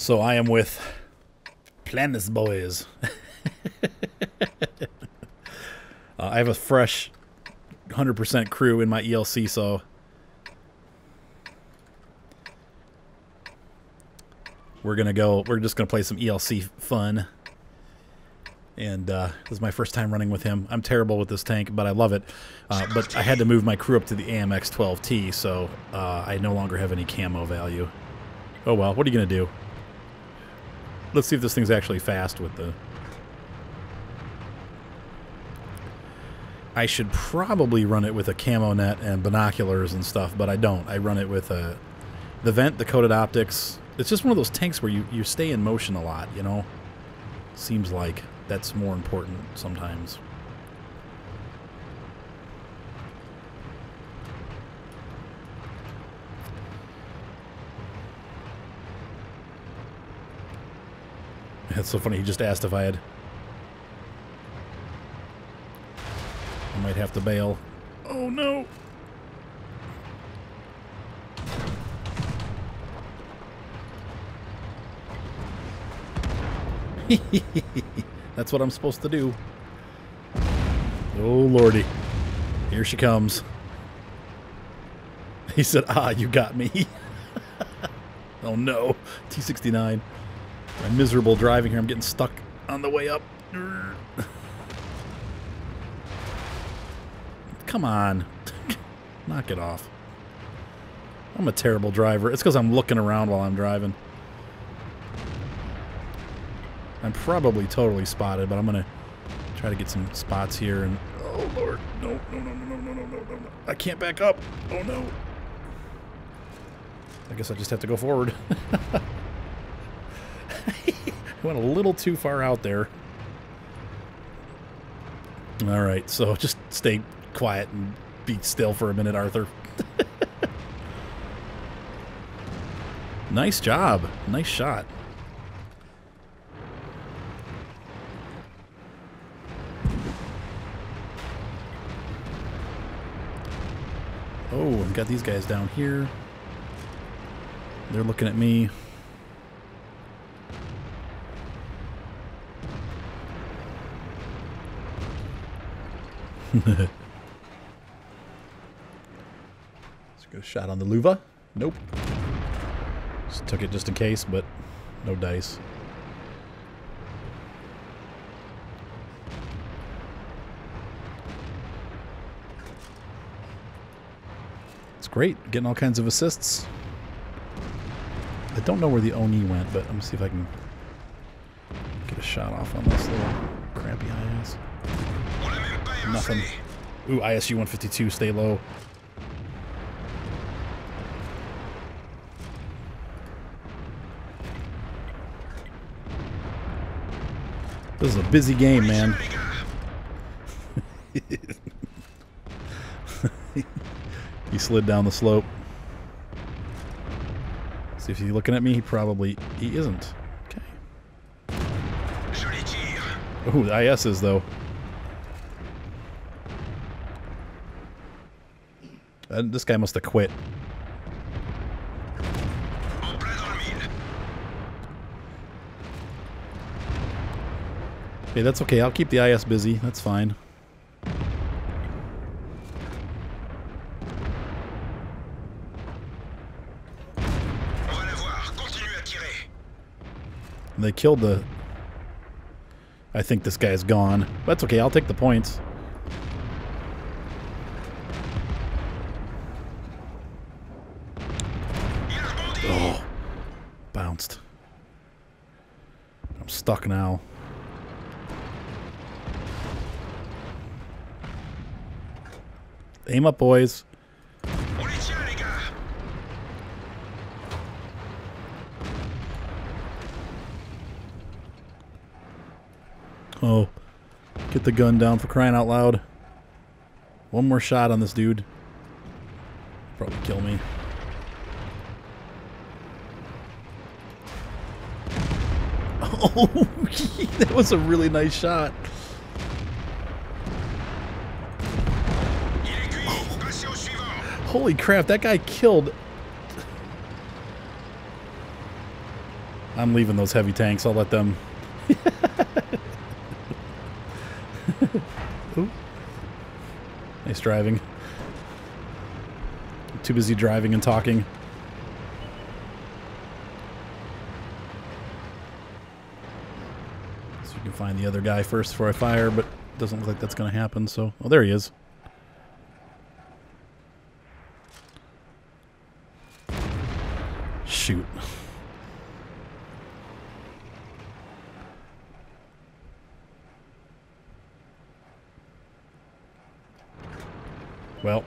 So I am with Planis Boys. uh, I have a fresh 100% crew in my ELC, so we're gonna go. We're just gonna play some ELC fun. And uh, this is my first time running with him. I'm terrible with this tank, but I love it. Uh, but I had to move my crew up to the AMX 12T, so uh, I no longer have any camo value. Oh well, what are you gonna do? Let's see if this thing's actually fast with the... I should probably run it with a camo net and binoculars and stuff, but I don't. I run it with a, the vent, the coated optics. It's just one of those tanks where you, you stay in motion a lot, you know? Seems like that's more important sometimes. That's so funny. He just asked if I had. I might have to bail. Oh no! That's what I'm supposed to do. Oh lordy. Here she comes. He said, ah, you got me. oh no. T69. My miserable driving here. I'm getting stuck on the way up. Come on. Knock it off. I'm a terrible driver. It's because I'm looking around while I'm driving. I'm probably totally spotted, but I'm going to try to get some spots here. And Oh, Lord. No, no, no, no, no, no, no, no. I can't back up. Oh, no. I guess I just have to go forward. went a little too far out there. All right, so just stay quiet and be still for a minute, Arthur. nice job. Nice shot. Oh, I've got these guys down here. They're looking at me. Let's get a shot on the Luva. Nope. Just took it just in case, but no dice. It's great, getting all kinds of assists. I don't know where the Oni went, but let me see if I can get a shot off on this little crappy IS. Nothing. Ooh, ISU 152, stay low. This is a busy game, man. he slid down the slope. See if he's looking at me. He probably he isn't. Okay. Ooh, the IS is though. Uh, this guy must have quit. Okay, that's okay. I'll keep the IS busy. That's fine. They killed the... I think this guy's gone. That's okay. I'll take the points. Oh. Bounced. I'm stuck now. Aim up, boys. Oh. Get the gun down for crying out loud. One more shot on this dude. Probably kill me. Oh, that was a really nice shot. Holy crap, that guy killed... I'm leaving those heavy tanks. I'll let them. Nice driving. Too busy driving and talking. So you can find the other guy first before I fire, but doesn't look like that's going to happen. So, oh, there he is. Shoot. Well.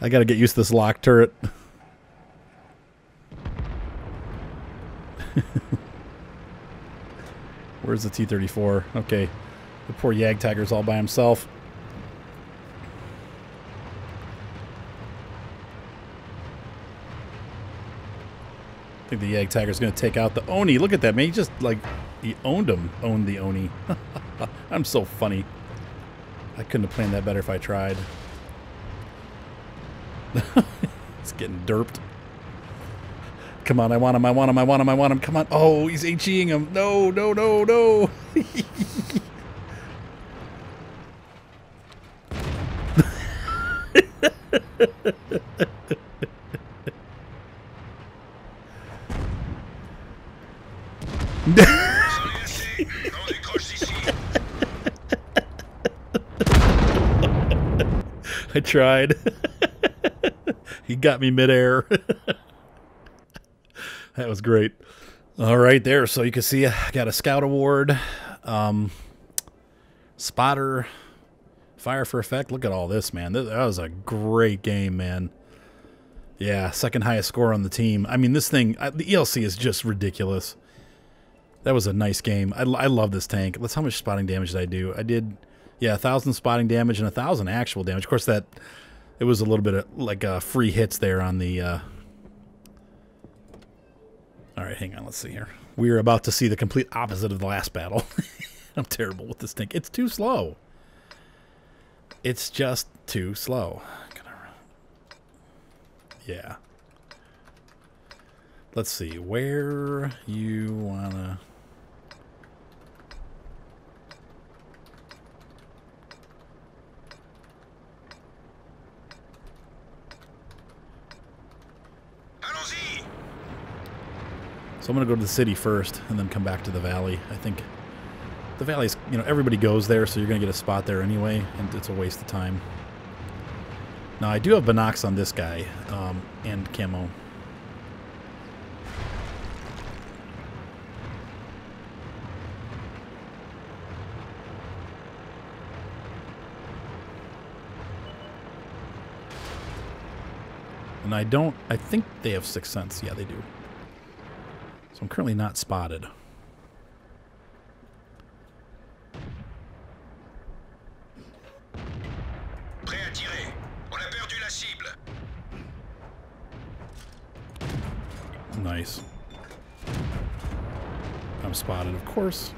I gotta get used to this lock turret. Where's the T-34? Okay. The poor Yag Jagdtiger's all by himself. I think the Yag Jagdtiger's going to take out the Oni. Look at that, man. He just, like, he owned him. Owned the Oni. I'm so funny. I couldn't have planned that better if I tried. he's getting derped. Come on, I want him, I want him, I want him, I want him. Come on. Oh, he's HEing him. No, no, no, no. I tried. he got me midair. that was great. All right, there. So you can see I got a scout award, um, spotter, fire for effect. Look at all this, man. That was a great game, man. Yeah, second highest score on the team. I mean, this thing, the ELC is just ridiculous. That was a nice game. I, I love this tank. Let's how much spotting damage did I do? I did, yeah, a thousand spotting damage and a thousand actual damage. Of course, that it was a little bit of like uh, free hits there on the. Uh... All right, hang on. Let's see here. We are about to see the complete opposite of the last battle. I'm terrible with this tank. It's too slow. It's just too slow. Yeah. Let's see where you wanna. So I'm going to go to the city first and then come back to the valley. I think the valley's, you know, everybody goes there, so you're going to get a spot there anyway, and it's a waste of time. Now, I do have Binox on this guy, um, and Camo. And I don't, I think they have Sixth Sense. Yeah, they do. So I'm currently not spotted. Nice. I'm spotted, of course.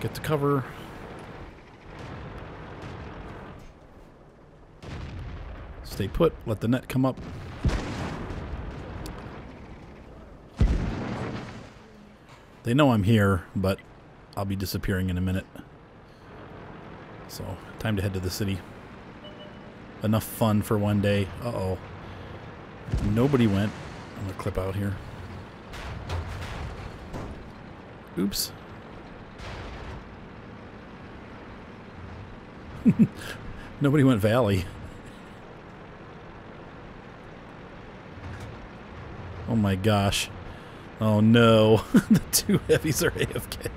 Get to cover. Stay put. Let the net come up. They know I'm here, but I'll be disappearing in a minute. So, time to head to the city. Enough fun for one day. Uh-oh. Nobody went. I'm going to clip out here. Oops. Nobody went valley. Oh my gosh. Oh no, the two heavies are AFK.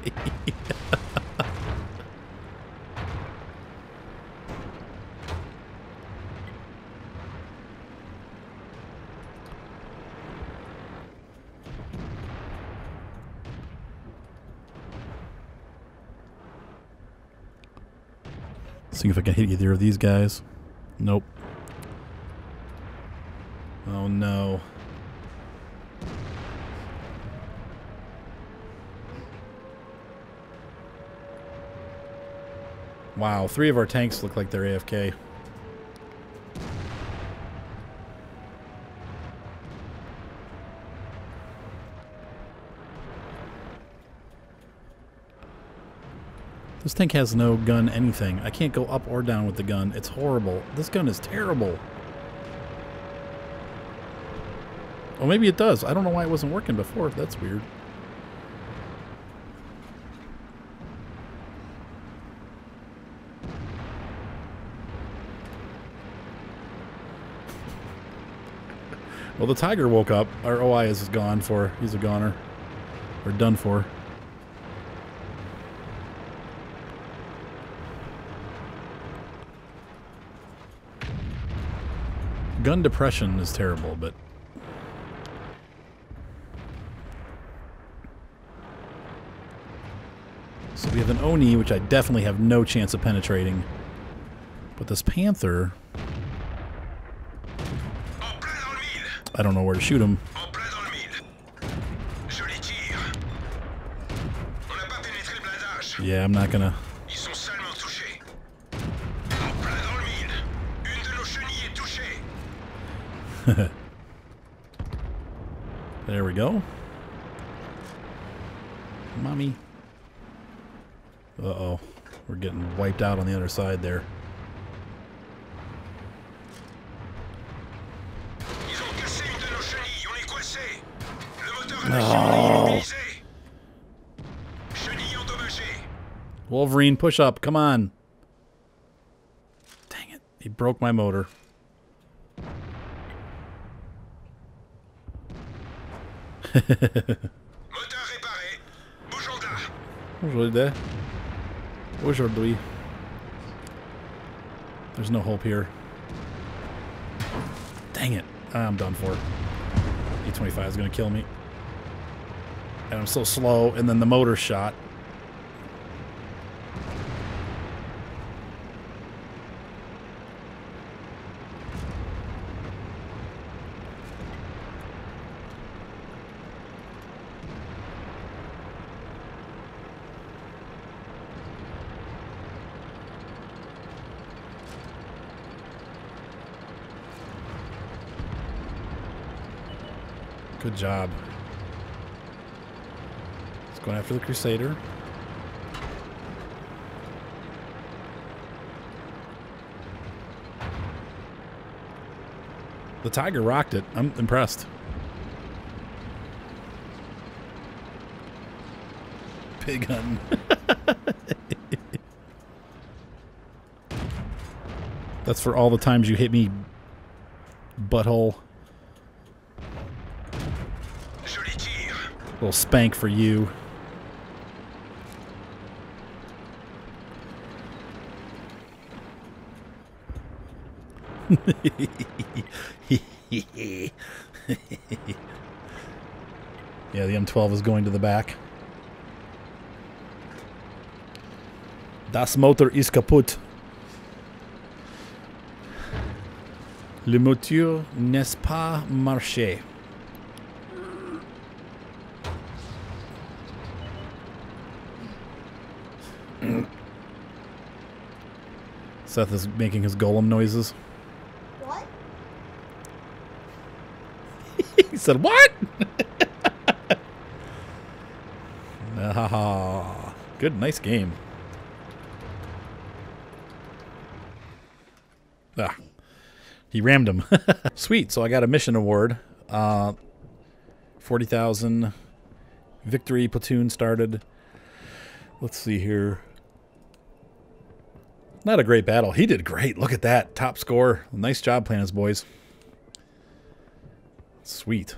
See if I can hit either of these guys. Nope. Oh no. Wow, three of our tanks look like they're AFK. This tank has no gun anything. I can't go up or down with the gun. It's horrible. This gun is terrible. Well, maybe it does. I don't know why it wasn't working before. That's weird. Well, the tiger woke up. Our OI is gone for. He's a goner. Or done for. Gun depression is terrible, but... So we have an Oni, which I definitely have no chance of penetrating. But this Panther... I don't know where to shoot him. Yeah, I'm not gonna... there we go. Mommy. Uh-oh. We're getting wiped out on the other side there. Oh. Wolverine, push up. Come on. Dang it. He broke my motor. Aujourd'hui. Aujourd'hui. There's no hope here. Dang it. I'm done for. E25 is going to kill me. And I'm so slow, and then the motor shot. Good job. It's going after the Crusader. The Tiger rocked it. I'm impressed. Pig hunting. That's for all the times you hit me, butthole. Little spank for you. yeah, the M12 is going to the back. Das Motor ist kaputt. Le moteur n'est pas marché. Seth is making his golem noises. What? he said, What? ah, good, nice game. Ah, he rammed him. Sweet, so I got a mission award. Uh, 40,000. Victory platoon started. Let's see here. Not a great battle. He did great. Look at that. Top score. Nice job, Planets boys. Sweet.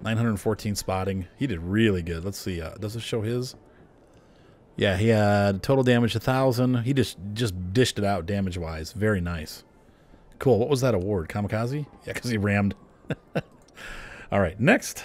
914 spotting. He did really good. Let's see. Uh, does it show his? Yeah, he had total damage 1,000. He just, just dished it out damage-wise. Very nice. Cool. What was that award? Kamikaze? Yeah, because he rammed. All right, next.